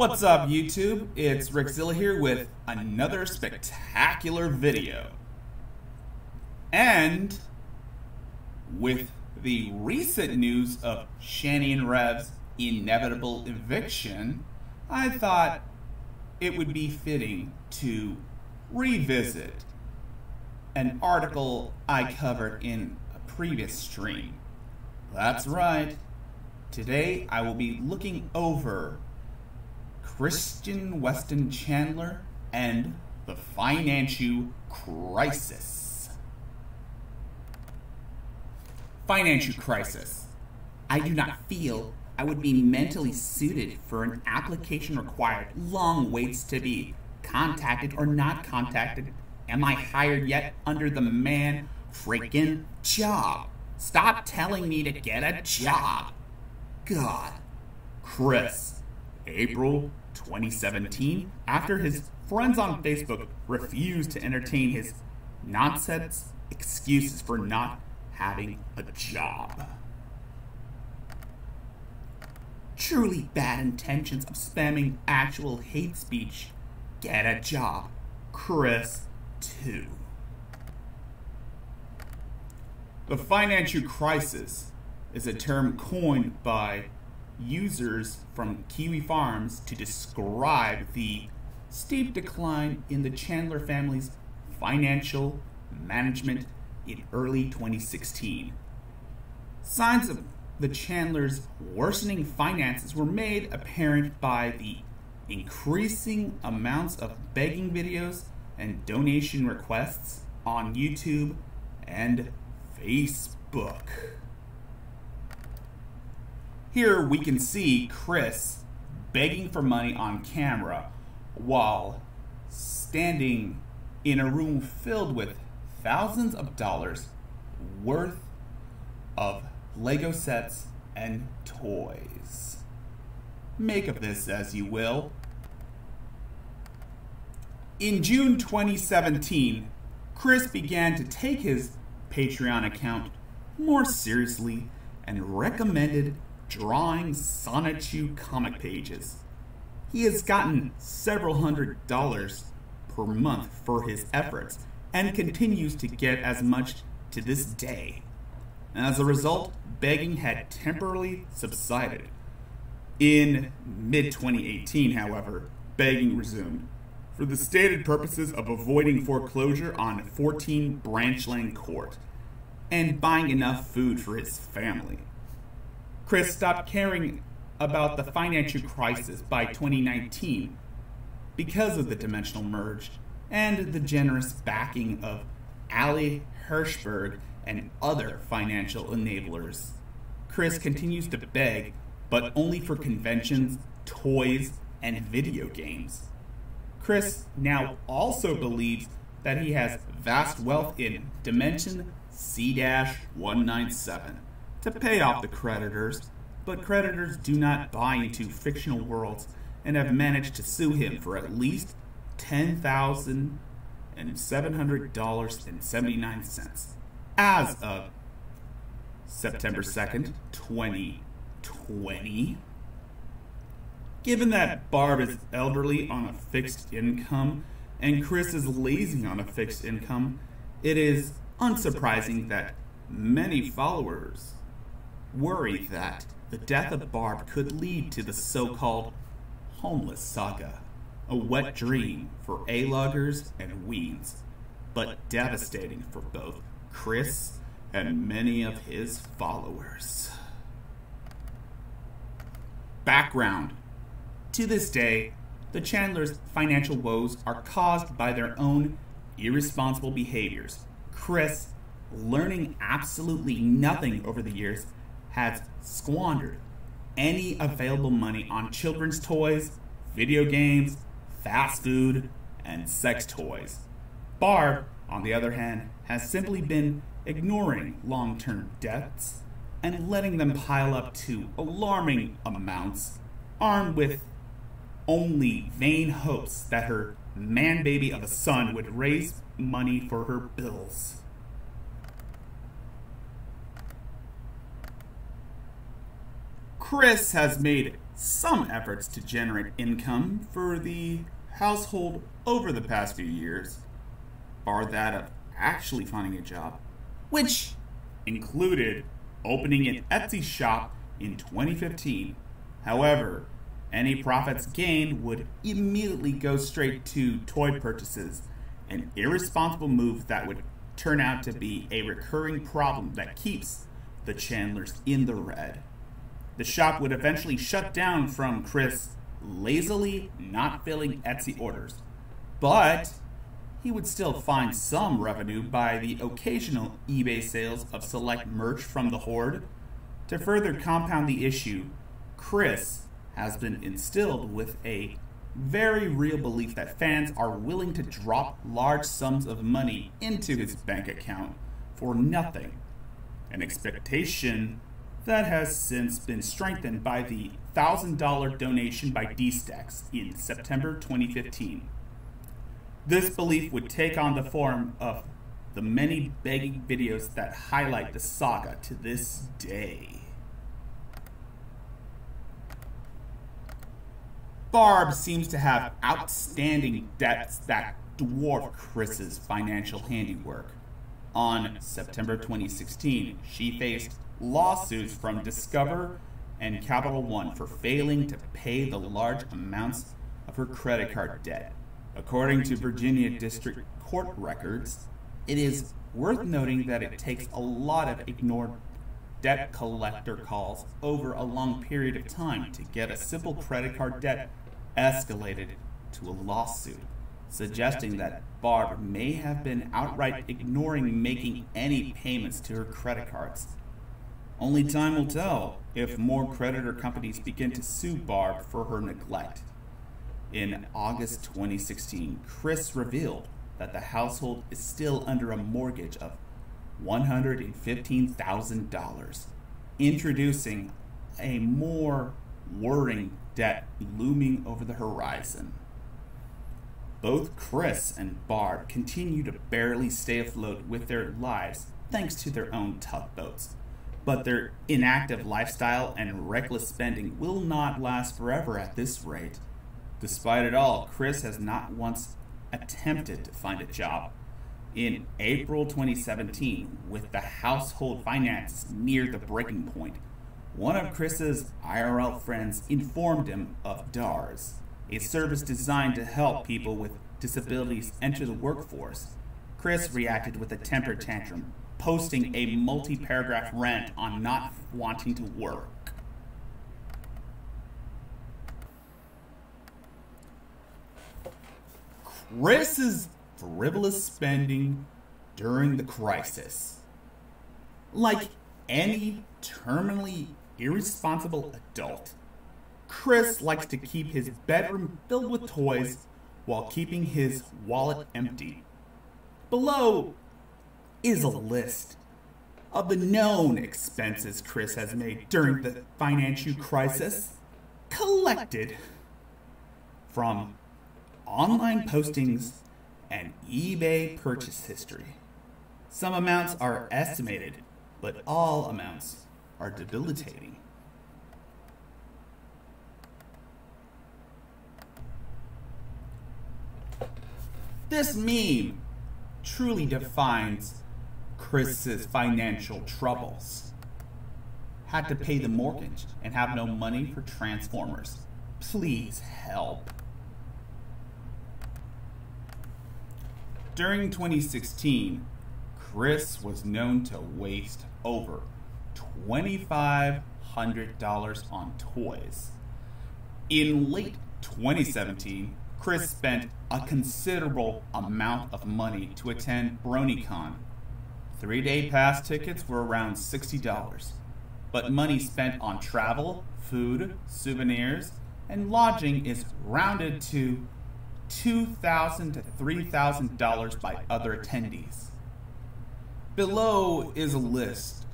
What's up, YouTube? It's Rickzilla here with another spectacular video. And with the recent news of Shanny and Rev's inevitable eviction, I thought it would be fitting to revisit an article I covered in a previous stream. That's right. Today I will be looking over Christian Weston Chandler and the Financhu Crisis. Financhu Crisis. I do not feel I would be mentally suited for an application required long waits to be contacted or not contacted. Am I hired yet under the man freaking job? Stop telling me to get a job. God. Chris, April 2017, after his friends on Facebook refused to entertain his nonsense excuses for not having a job. Truly bad intentions of spamming actual hate speech. Get a job. Chris, too. The Financhu crisis is a term coined by users from Kiwi Farms to describe the steep decline in the Chandler family's financial management in early 2016. Signs of the Chandlers' worsening finances were made apparent by the increasing amounts of begging videos and donation requests on YouTube and Facebook. Here we can see Chris begging for money on camera while standing in a room filled with thousands of dollars worth of Lego sets and toys. Make of this as you will. In June 2017, Chris began to take his Patreon account more seriously and recommended drawing Sonichu comic pages. He has gotten several hundred dollars per month for his efforts and continues to get as much to this day. As a result, begging had temporarily subsided. In mid 2018, however, begging resumed for the stated purposes of avoiding foreclosure on 14 Branchland Court and buying enough food for his family. Chris stopped caring about the Financhu crisis by 2019 because of the dimensional merge and the generous backing of Ali Hirschberg and other financial enablers. Chris continues to beg, but only for conventions, toys, and video games. Chris now also believes that he has vast wealth in Dimension C 197 to pay off the creditors, but creditors do not buy into fictional worlds and have managed to sue him for at least $10,700.79 as of September 2nd, 2020. Given that Barb is elderly on a fixed income and Chris is lazy on a fixed income, it is unsurprising that many followers worry that the death of Barb could lead to the so called homeless saga, a wet dream for A-loggers and Weens, but devastating for both Chris and many of his followers. Background To this day, the Chandlers' financial woes are caused by their own irresponsible behaviors. Chris, learning absolutely nothing over the years, has squandered any available money on children's toys, video games, fast food, and sex toys. Barb, on the other hand, has simply been ignoring long term debts and letting them pile up to alarming amounts, armed with only vain hopes that her man baby of a son would raise money for her bills. Chris has made some efforts to generate income for the household over the past few years, bar that of actually finding a job, which included opening an Etsy shop in 2015. However, any profits gained would immediately go straight to toy purchases, an irresponsible move that would turn out to be a recurring problem that keeps the Chandlers in the red. The shop would eventually shut down from Chris lazily not filling Etsy orders, but he would still find some revenue by the occasional eBay sales of select merch from the Horde. To further compound the issue, Chris has been instilled with a very real belief that fans are willing to drop large sums of money into his bank account for nothing. An expectation that has since been strengthened by the $1,000 donation by DStacks in September 2015. This belief would take on the form of the many begging videos that highlight the saga to this day. Barb seems to have outstanding debts that dwarf Chris's financial handiwork. On September 2016, she faced lawsuits from Discover and Capital One for failing to pay the large amounts of her credit card debt. According to Virginia District Court records, it is worth noting that it takes a lot of ignored debt collector calls over a long period of time to get a simple credit card debt escalated to a lawsuit, suggesting that Barb may have been outright ignoring making any payments to her credit cards. Only time will tell if more creditor companies begin to sue Barb for her neglect. In August 2016, Chris revealed that the household is still under a mortgage of $115,000, introducing a more worrying debt looming over the horizon. Both Chris and Barb continue to barely stay afloat with their lives thanks to their own tugboats. But their inactive lifestyle and reckless spending will not last forever at this rate. Despite it all, Chris has not once attempted to find a job. In April 2017, with the household finances near the breaking point, one of Chris's IRL friends informed him of DARS, a service designed to help people with disabilities enter the workforce. Chris reacted with a temper tantrum, posting a multi paragraph rant on not wanting to work. Chris's frivolous spending during the crisis. Like any terminally irresponsible adult. Chris likes to keep his bedroom filled with toys while keeping his wallet empty. Below is a list of the known expenses Chris has made during the Financhu crisis, collected from online postings and eBay purchase history. Some amounts are estimated, but all amounts are debilitating. This meme truly defines Chris's financial troubles. Had to pay the mortgage and have no money for Transformers. Please help. During 2016, Chris was known to waste over $2,500 on toys. In late 2017, Chris spent a considerable amount of money to attend BronyCon. Three day pass tickets were around $60, but money spent on travel, food, souvenirs, and lodging is rounded to 2,000 to $3,000 by other attendees. Below is a list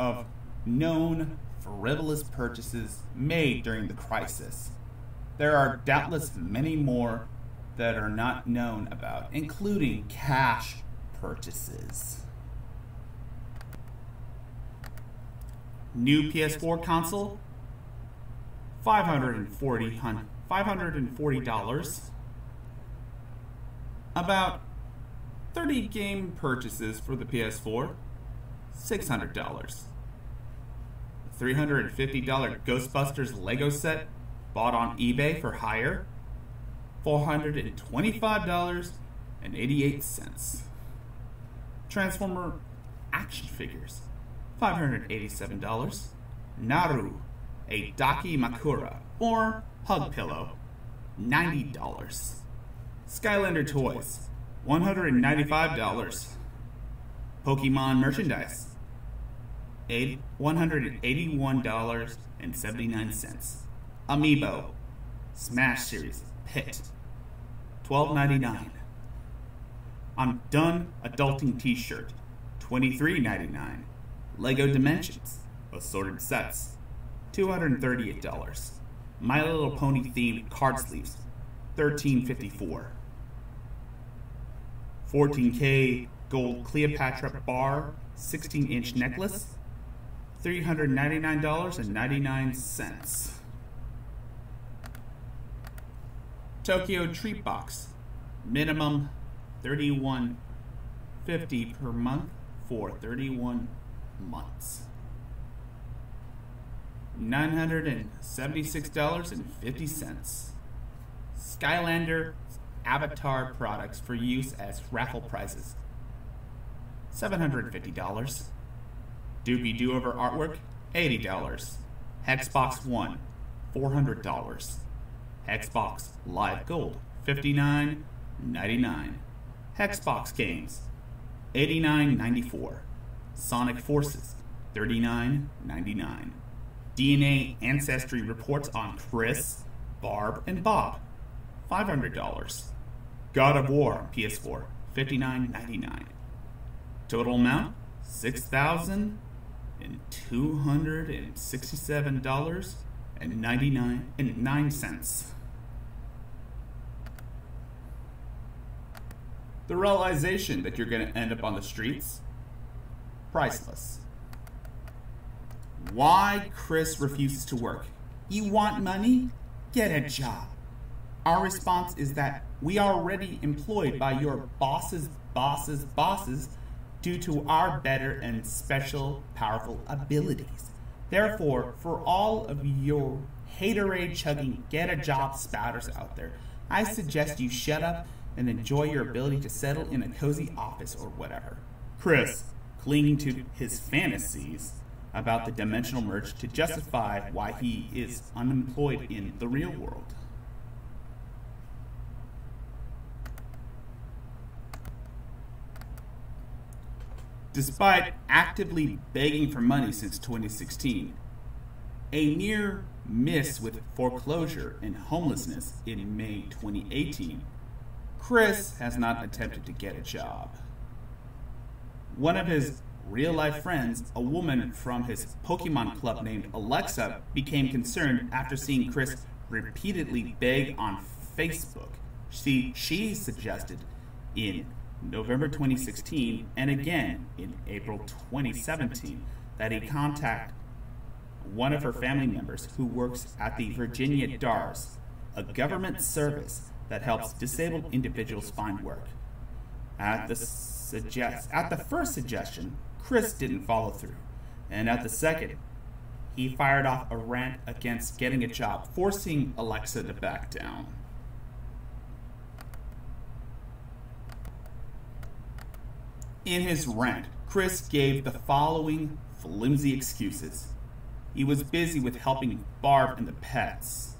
of known frivolous purchases made during the crisis. There are doubtless many more that are not known about, including cash purchases. New PS4 console 540 $540. About 30 game purchases for the PS4, $600. $350 Ghostbusters Lego set bought on eBay for hire, $425.88. Transformer action figures, $587. Naru, a dakimakura or hug pillow, $90. Skylander toys, $195. Pokemon merchandise, $181.79. Amiibo, Smash Series, Pit, $12.99. I'm Done Adulting t shirt, $23.99. Lego Dimensions, assorted sets, $238. My Little Pony themed card sleeves, $13.54. 14K gold Cleopatra bar 16 inch necklace, $399.99. Tokyo Treat Box, minimum 31.50 per month for 31 months. $976.50. Skylander Avatar products for use as raffle prizes. $750. Doopy Do Over artwork, $80. Xbox One, $400. Xbox Live Gold, $59.99. Hexbox Games, $89.94. Sonic Forces, $39.99. DNA Ancestry reports on Chris, Barb, and Bob, $500. God of War PS4, $59.99. Total amount, $6,267.99. The realization that you're going to end up on the streets, priceless. Why Chris refuses to work. You want money? Get a job. Our response is that we are already employed by your bosses, bosses, bosses due to our better and special powerful abilities. Therefore, for all of your haterade chugging get a job spouters out there, I suggest you shut up and enjoy your ability to settle in a cozy office or whatever. Chris, clinging to his fantasies about the dimensional merge to justify why he is unemployed in the real world. Despite actively begging for money since 2016, a near miss with foreclosure and homelessness in May 2018, Chris has not attempted to get a job. One of his real life friends, a woman from his Pokemon club named Alexa, became concerned after seeing Chris repeatedly beg on Facebook. She, she suggested in November 2016 and again in April 2017 that he contact one of her family members who works at the Virginia DARS, a government service that helps disabled individuals find work. At the at the first suggestion, Chris didn't follow through, and at the second, he fired off a rant against getting a job, forcing Alexa to back down. In his rant, Chris gave the following flimsy excuses. He was busy with helping Barb and the pets,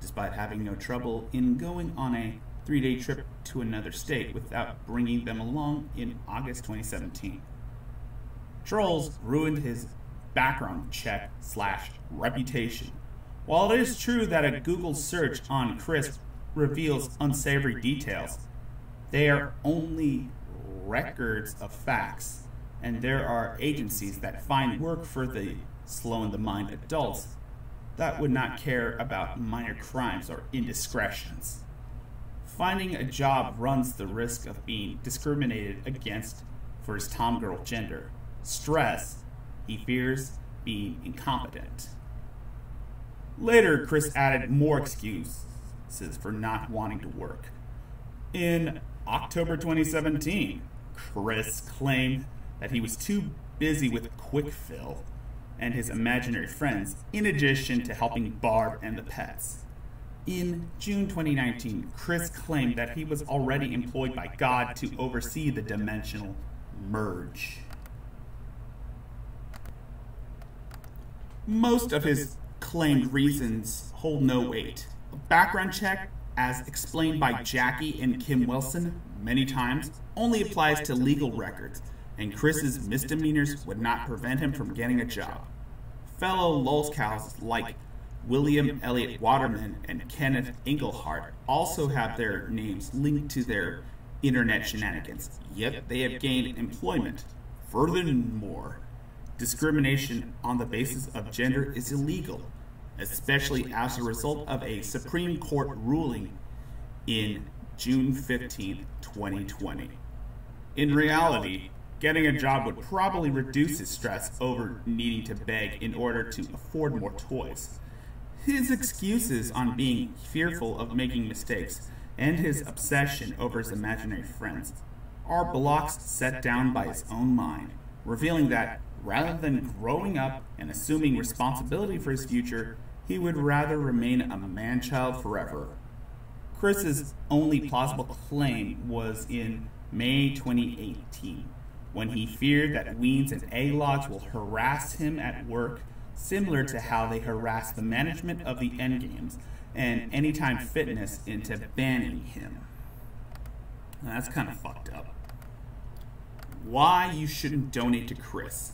despite having no trouble in going on a three day trip to another state without bringing them along in August 2017. Trolls ruined his background check slash reputation. While it is true that a Google search on Chris reveals unsavory details, they are only records of facts, and there are agencies that find work for the slow in the mind adults that would not care about minor crimes or indiscretions. Finding a job runs the risk of being discriminated against for his tomgirl gender. Stress, he fears being incompetent. Later, Chris added more excuses for not wanting to work. In October 2017, Chris claimed that he was too busy with Quick Fill and his imaginary friends, in addition to helping Barb and the pets. In June 2019, Chris claimed that he was already employed by God to oversee the dimensional merge. Most of his claimed reasons hold no weight. A background check, as explained by Jackie and Kim Wilson many times, only applies to legal records, and Chris's misdemeanors would not prevent him from getting a job. Fellow lolcows like William Elliott Waterman and Kenneth Engelhardt also have their names linked to their internet shenanigans, yet they have gained employment. Furthermore, discrimination on the basis of gender is illegal, especially as a result of a Supreme Court ruling in June 15, 2020. In reality, getting a job would probably reduce his stress over needing to beg in order to afford more toys. His excuses on being fearful of making mistakes and his obsession over his imaginary friends are blocks set down by his own mind, revealing that rather than growing up and assuming responsibility for his future, he would rather remain a man child forever. Chris's only plausible claim was in May 2018, when he feared that Weens and Egg-Logs will harass him at work similar to how they harassed the management of the Endgames and Anytime Fitness into banning him. Now, that's kind of fucked up. Why you shouldn't donate to Chris.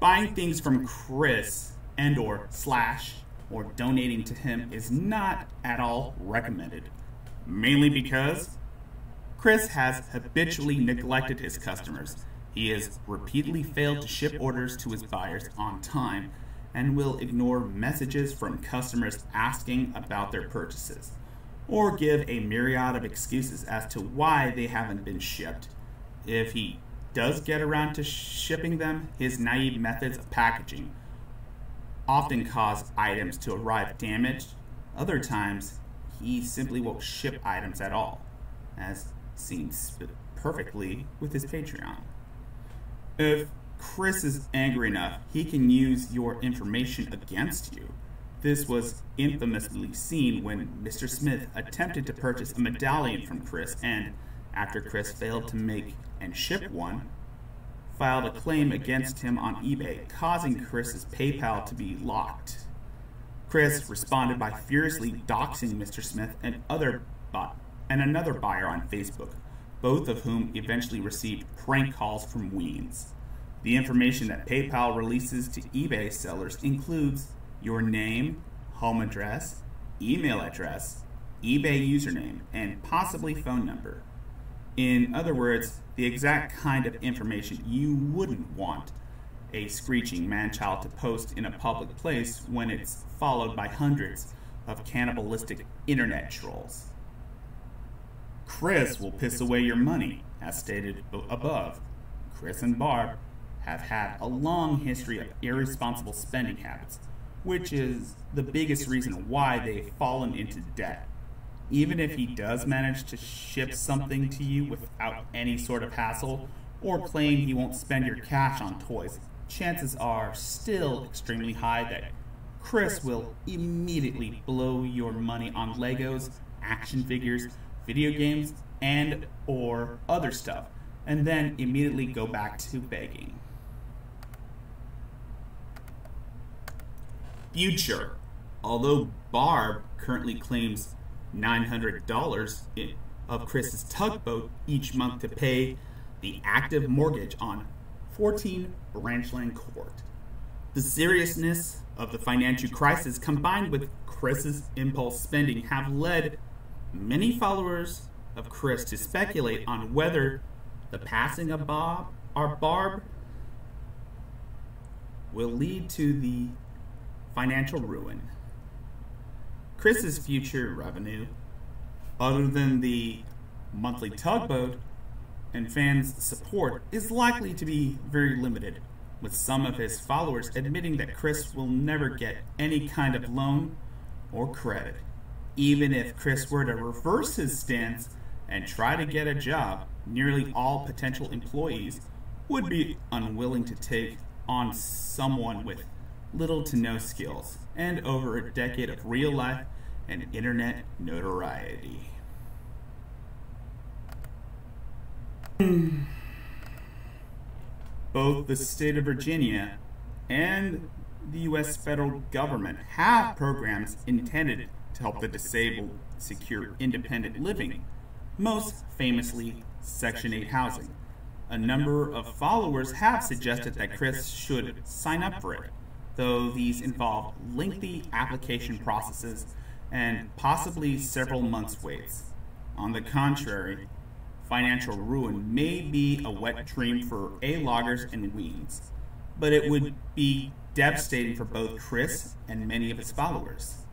Buying things from Chris and or slash or donating to him is not at all recommended. Mainly because Chris has habitually neglected his customers he has repeatedly failed to ship orders to his buyers on time and will ignore messages from customers asking about their purchases, or give a myriad of excuses as to why they haven't been shipped. If he does get around to shipping them, his naive methods of packaging often cause items to arrive damaged. Other times, he simply won't ship items at all, as seen perfectly with his Patreon. If Chris is angry enough, he can use your information against you. This was infamously seen when Mr. Smith attempted to purchase a medallion from Chris and, after Chris failed to make and ship one, filed a claim against him on eBay, causing Chris's PayPal to be locked. Chris responded by furiously doxing Mr. Smith and other and another buyer on Facebook, both of whom eventually received prank calls from Weens. The information that PayPal releases to eBay sellers includes your name, home address, email address, eBay username, and possibly phone number. In other words, the exact kind of information you wouldn't want a screeching manchild to post in a public place when it's followed by hundreds of cannibalistic internet trolls. Chris will piss away your money, as stated above. Chris and Barb have had a long history of irresponsible spending habits, which is the biggest reason why they've fallen into debt. Even if he does manage to ship something to you without any sort of hassle, or claim he won't spend your cash on toys, chances are still extremely high that Chris will immediately blow your money on Legos, action figures, video games, and or other stuff, and then immediately go back to begging. Future. Although Barb currently claims $900 of Chris's tugboat each month to pay the active mortgage on 14 Branchland Court. The seriousness of the Financhu crisis combined with Chris's impulse spending have led many followers of Chris to speculate on whether the passing of Bob or Barb will lead to the financial ruin. Chris's future revenue, other than the monthly tugboat and fans' support, is likely to be very limited. with some of his followers admitting that Chris will never get any kind of loan or credit. Even if Chris were to reverse his stance and try to get a job, nearly all potential employees would be unwilling to take on someone with little to no skills and over a decade of real life and internet notoriety. Both the state of Virginia and the U.S. federal government have programs intended to help the disabled secure independent living, most famously Section 8 housing. A number of followers have suggested that Chris should sign up for it, though these involve lengthy application processes and possibly several months' waits. On the contrary, financial ruin may be a wet dream for A-loggers and Weens, but it would be devastating for both Chris and many of his followers.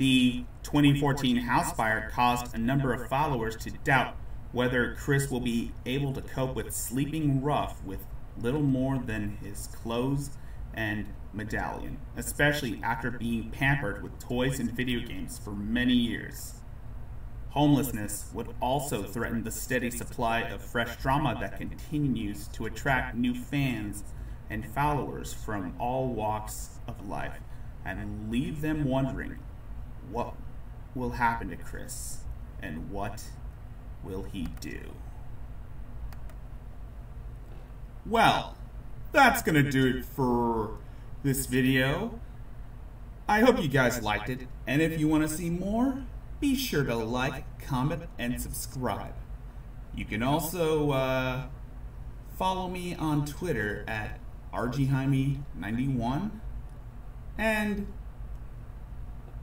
The 2014 house fire caused a number of followers to doubt whether Chris will be able to cope with sleeping rough with little more than his clothes and medallion, especially after being pampered with toys and video games for many years. Homelessness would also threaten the steady supply of fresh drama that continues to attract new fans and followers from all walks of life and leave them wondering what will happen to Chris and what will he do? Well, that's going to do it for this video. I hope you guys liked it, and if you want to see more, be sure to like, comment, and subscribe. You can also uh, follow me on Twitter at rgjaime91, and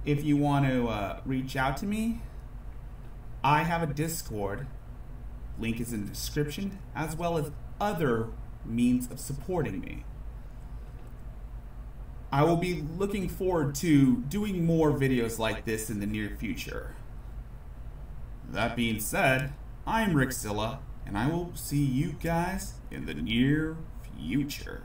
if you want to uh, reach out to me, I have a Discord. Link is in the description, as well as other means of supporting me. I will be looking forward to doing more videos like this in the near future. That being said, I'm Rickzilla, and I will see you guys in the near future.